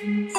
Mm-hmm.